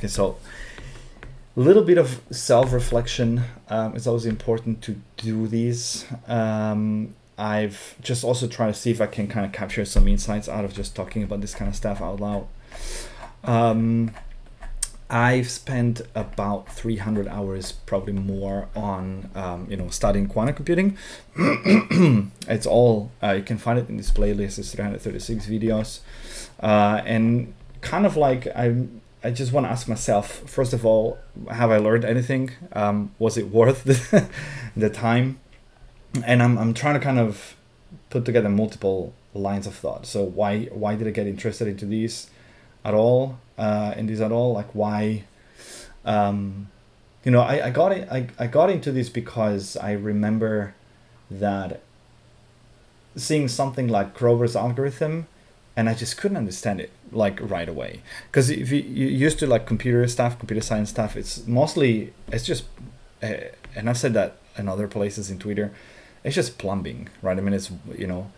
Okay, so a little bit of self-reflection um, always important to do these. Um, I've just also tried to see if I can kind of capture some insights out of just talking about this kind of stuff out loud. Um, I've spent about 300 hours, probably more, on um, you know studying quantum computing. it's all uh, you can find it in this playlist. It's 336 videos, uh, and kind of like I I just want to ask myself first of all, have I learned anything? Um, was it worth the, the time? And I'm I'm trying to kind of put together multiple lines of thought. So why why did I get interested into these at all? uh, in this at all. Like why, um, you know, I, I got it. I, I got into this because I remember that seeing something like Grover's algorithm, and I just couldn't understand it like right away. Because if you, you used to like computer stuff, computer science stuff, it's mostly it's just, uh, and I've said that in other places in Twitter, it's just plumbing, right? I mean, it's you know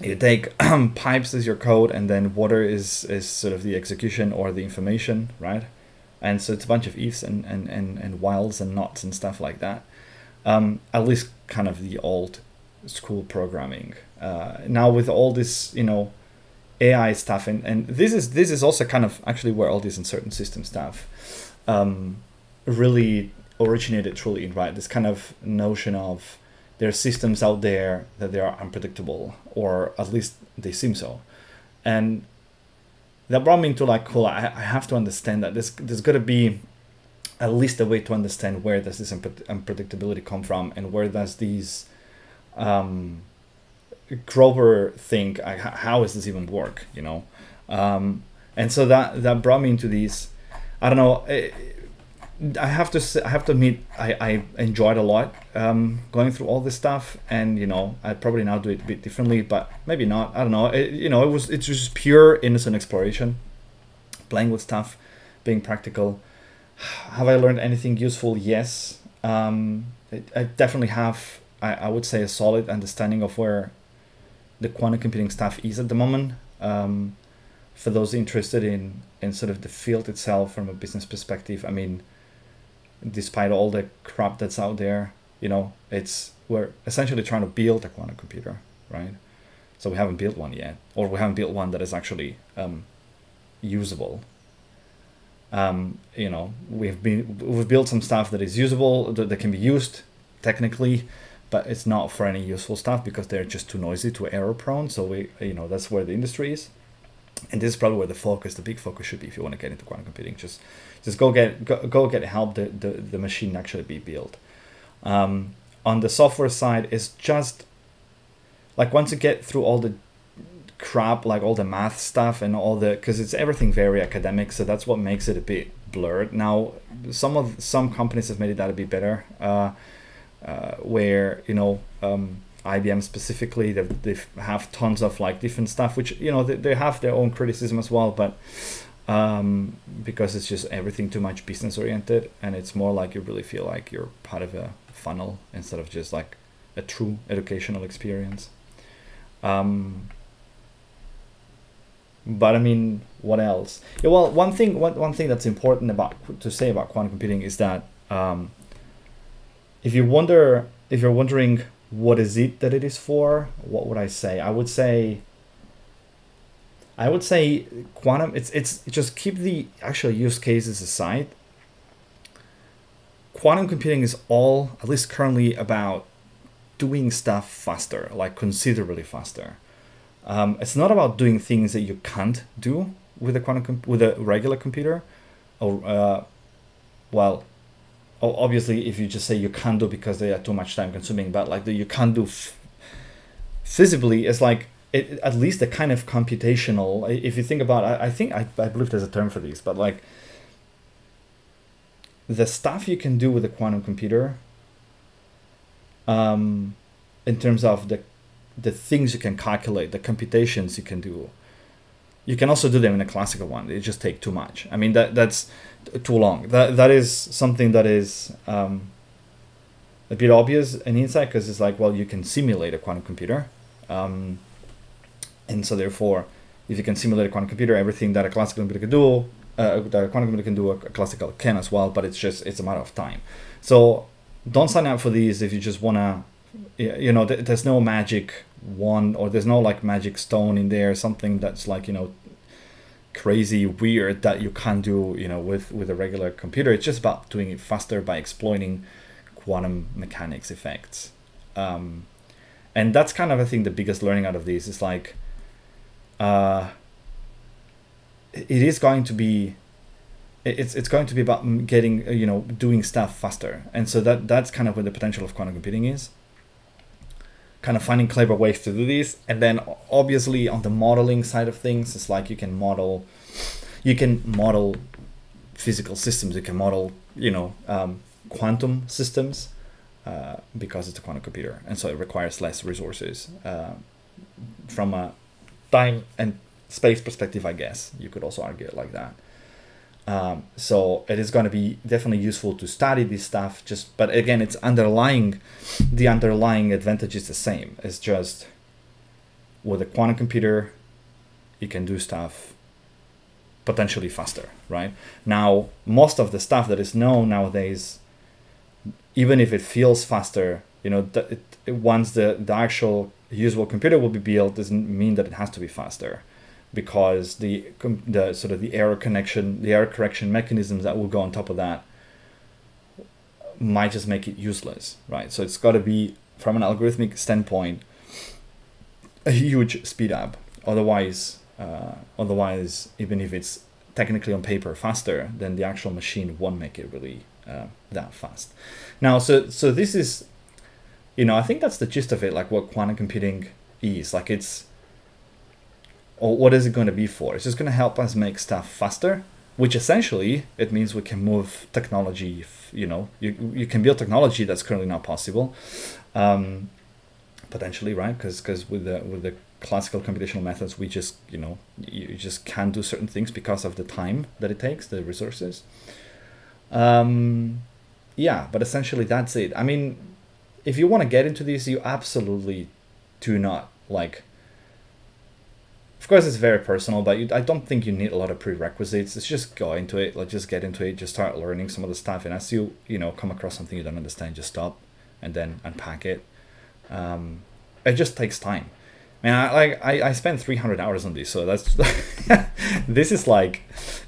you take pipes as your code and then water is is sort of the execution or the information right and so it's a bunch of ifs and and and, and whiles and nots and stuff like that um, at least kind of the old school programming uh, now with all this you know ai stuff and and this is this is also kind of actually where all this uncertain system stuff um, really originated truly right this kind of notion of there are systems out there that they are unpredictable, or at least they seem so. And that brought me into like, cool, I, I have to understand that there's, there's got to be at least a way to understand where does this unpredictability come from and where does these um, Grover think, how does this even work, you know? Um, and so that, that brought me into these, I don't know, it, I have to say, I have to admit I, I enjoyed a lot um, going through all this stuff and you know I'd probably now do it a bit differently but maybe not I don't know it, you know it was it's just pure innocent exploration playing with stuff being practical. Have I learned anything useful? Yes. Um, I definitely have I, I would say a solid understanding of where the quantum computing stuff is at the moment um, for those interested in in sort of the field itself from a business perspective I mean despite all the crap that's out there, you know, it's we're essentially trying to build a quantum computer, right? So we haven't built one yet, or we haven't built one that is actually um, usable. Um, you know, we've been we've built some stuff that is usable that, that can be used technically, but it's not for any useful stuff because they're just too noisy, too error prone. So we, you know, that's where the industry is. And this is probably where the focus the big focus should be if you want to get into quantum computing. Just just go get go, go get help. The, the the machine actually be built. Um, on the software side it's just like once you get through all the crap like all the math stuff and all the because it's everything very academic so that's what makes it a bit blurred. Now some of some companies have made it that a bit better. Uh, uh, where you know um, IBM specifically, they, they have tons of like different stuff, which you know they, they have their own criticism as well, but um, because it's just everything too much business oriented, and it's more like you really feel like you're part of a funnel instead of just like a true educational experience. Um, but I mean, what else? Yeah, well, one thing, one, one thing that's important about to say about quantum computing is that um, if you wonder, if you're wondering what is it that it is for? What would I say? I would say I would say quantum it's it's just keep the actual use cases aside. Quantum computing is all at least currently about doing stuff faster, like considerably faster. Um, it's not about doing things that you can't do with a quantum with a regular computer, or uh, well, obviously if you just say you can't do because they are too much time consuming but like the you can't do feasibly is like it, at least a kind of computational if you think about I, I think I, I believe there's a term for these but like the stuff you can do with a quantum computer um, in terms of the the things you can calculate the computations you can do you can also do them in a classical one they just take too much i mean that that's too long. That that is something that is um, a bit obvious in insight because it's like, well, you can simulate a quantum computer, um, and so therefore, if you can simulate a quantum computer, everything that a classical computer could do, uh, the quantum computer can do a, a classical can as well, but it's just it's a matter of time. So don't sign up for these if you just wanna, you know, th- there's no magic one or there's no like magic stone in there, something that's like you know crazy weird that you can't do you know with with a regular computer. It's just about doing it faster by exploiting quantum mechanics effects. Um, and that's kind of i think the biggest learning out of this. Is like uh, it is going to be it's it's going to be about getting you know doing stuff faster. And so that that's kind of where the potential of quantum computing is kind of finding clever ways to do this. And then obviously on the modeling side of things it's like you can model you can model physical systems. You can model you know um, quantum systems uh, because it's a quantum computer and so it requires less resources uh, from a time and space perspective i guess. You could also argue it like that um, so it is going to be definitely useful to study this stuff. Just but again, it's underlying the underlying advantage is the same. It's just with a quantum computer, you can do stuff potentially faster, right? Now, most of the stuff that is known nowadays, even if it feels faster, you know, it, once the, the actual usable computer will be built, doesn't mean that it has to be faster because the the sort of the error connection, the error correction mechanisms that will go on top of that might just make it useless, right? So it's got to be from an algorithmic standpoint a huge speed up. Otherwise, uh, otherwise, even if it's technically on paper faster, then the actual machine won't make it really uh, that fast. Now, so so this is, you know, I think that's the gist of it. Like what quantum computing is. Like it's or what is it going to be for? It's just going to help us make stuff faster, which essentially it means we can move technology. You know, you you can build technology that's currently not possible, um, potentially, right? Because because with the with the classical computational methods, we just you know you just can't do certain things because of the time that it takes, the resources. Um, yeah, but essentially that's it. I mean, if you want to get into this, you absolutely do not like of course, it's very personal, but you, I don't think you need a lot of prerequisites. It's just go into it, like just get into it, just start learning some of the stuff, and as you you know come across something you don't understand, just stop, and then unpack it. Um, it just takes time. Man, I like I, I spent 300 hours on this, so that's this is like,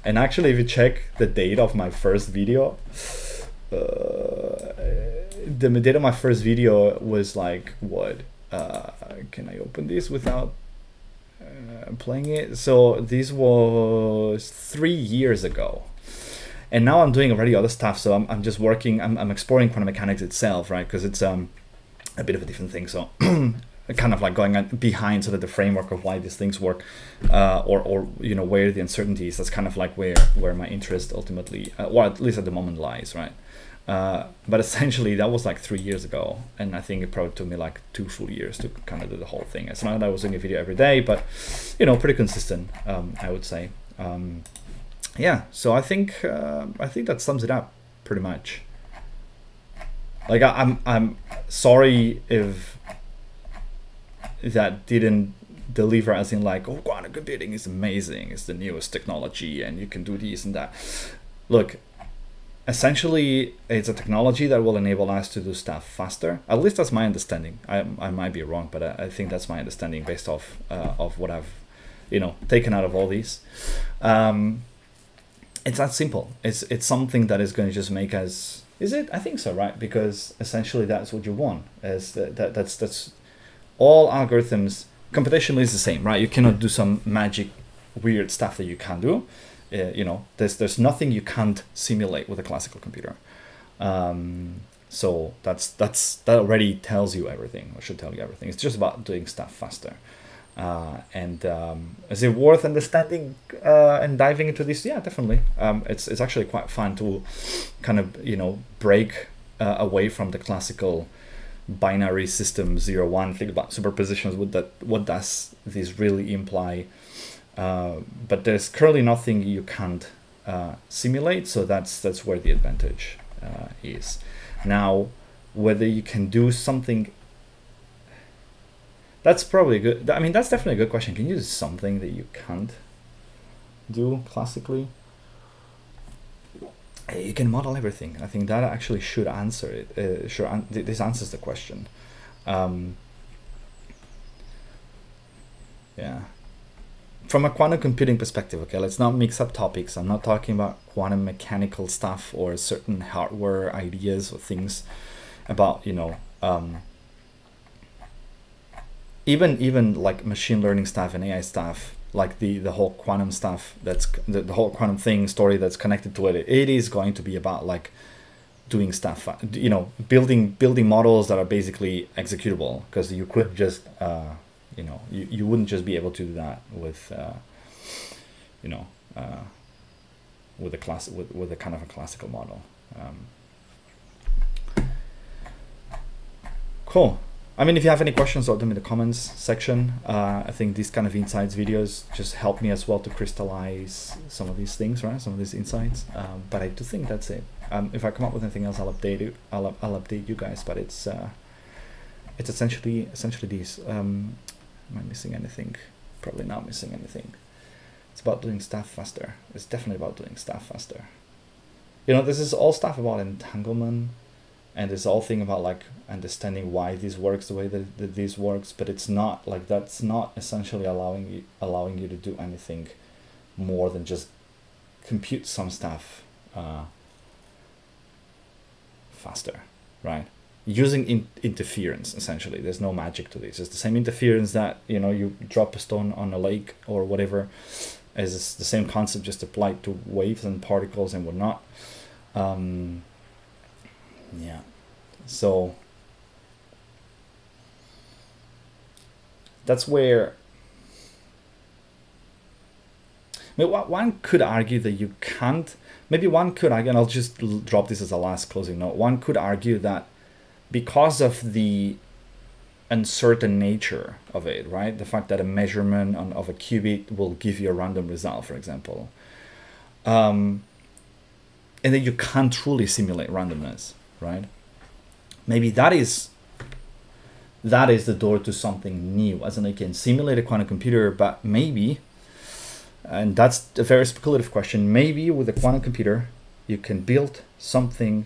and actually, if you check the date of my first video, uh, the date of my first video was like what? Uh, can I open this without playing it. So this was three years ago. And now I'm doing already other stuff. So I'm, I'm just working, I'm, I'm exploring quantum mechanics itself, right? Because it's um, a bit of a different thing. So kind of like going behind sort of the framework of why these things work uh, or, or, you know, where the uncertainties, that's kind of like where, where my interest ultimately, uh, or at least at the moment lies, right? Uh, but essentially, that was like three years ago, and I think it probably took me like two full years to kind of do the whole thing. It's not that I was doing a video every day, but you know, pretty consistent, um, I would say. Um, yeah, so I think uh, I think that sums it up pretty much. Like I, I'm I'm sorry if that didn't deliver as in like oh quantum computing is amazing it's the newest technology and you can do this and that look essentially it's a technology that will enable us to do stuff faster. At least that's my understanding. I, I might be wrong but I, I think that's my understanding based off uh, of what i've you know taken out of all these. Um, it's that simple. It's it's something that is going to just make us is it? I think so right? Because essentially that's what you want is that, that that's that's all algorithms computationally is the same right? You cannot do some magic weird stuff that you can do uh, you know, there's there's nothing you can't simulate with a classical computer. Um, so that's that's that already tells you everything, or should tell you everything. It's just about doing stuff faster. Uh, and um, is it worth understanding uh, and diving into this? Yeah, definitely. Um, it's it's actually quite fun to kind of you know break uh, away from the classical binary system zero one. Think about superpositions. What that what does this really imply? Uh, but there's currently nothing you can't uh, simulate, so that's that's where the advantage uh, is. Now, whether you can do something, that's probably good. I mean, that's definitely a good question. Can you do something that you can't do classically? you can model everything. I think that actually should answer it. Uh, sure, an this answers the question. Um, yeah. From a quantum computing perspective, okay, let's not mix up topics. I'm not talking about quantum mechanical stuff or certain hardware ideas or things about, you know, um, even even like machine learning stuff and AI stuff like the the whole quantum stuff that's the, the whole quantum thing story that's connected to it it is going to be about like doing stuff you know building building models that are basically executable because you could just uh, you know you, you wouldn't just be able to do that with uh, you know uh, with a class with, with a kind of a classical model um, cool I mean, if you have any questions, drop them in the comments section. Uh, I think these kind of insights videos just help me as well to crystallize some of these things, right? Some of these insights. Um, but I do think that's it. Um, if I come up with anything else, I'll update you. I'll, I'll update you guys. But it's uh, it's essentially essentially these. Um, am I missing anything? Probably not missing anything. It's about doing stuff faster. It's definitely about doing stuff faster. You know, this is all stuff about entanglement and this whole thing about like understanding why this works the way that, that this works but it's not like that's not essentially allowing you allowing you to do anything more than just compute some stuff uh, faster right using in interference essentially. There's no magic to this. It's the same interference that you know you drop a stone on a lake or whatever. Is the same concept just applied to waves and particles and whatnot. Um, yeah. So that's where I mean, one could argue that you can't maybe one could and i'll just drop this as a last closing note. One could argue that because of the uncertain nature of it right? The fact that a measurement on, of a qubit will give you a random result for example. Um, and then you can't truly simulate randomness right? Maybe that is that is the door to something new as in I can simulate a quantum computer but maybe and that's a very speculative question maybe with a quantum computer you can build something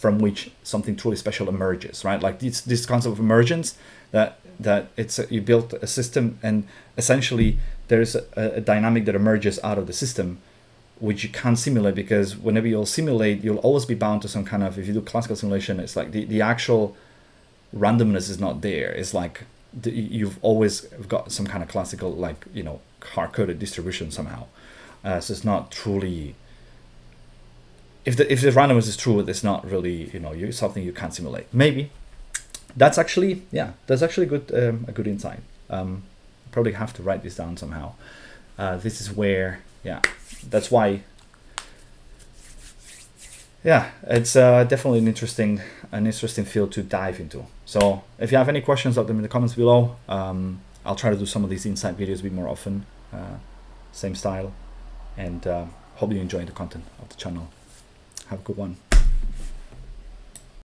from which something truly special emerges right like this this concept of emergence that that it's a, you built a system and essentially there's a, a dynamic that emerges out of the system which you can't simulate because whenever you'll simulate, you'll always be bound to some kind of, if you do classical simulation, it's like the, the actual randomness is not there. It's like the, you've always got some kind of classical, like, you know, hard coded distribution somehow. Uh, so it's not truly, if the, if the randomness is true, it's not really, you know, you, something you can't simulate. Maybe. That's actually, yeah, that's actually good, um, a good insight. Um, probably have to write this down somehow. Uh, this is where, yeah, that's why yeah it's uh, definitely an interesting an interesting field to dive into so if you have any questions drop them in the comments below um, I'll try to do some of these insight videos a bit more often uh, same style and uh, hope you enjoy the content of the channel have a good one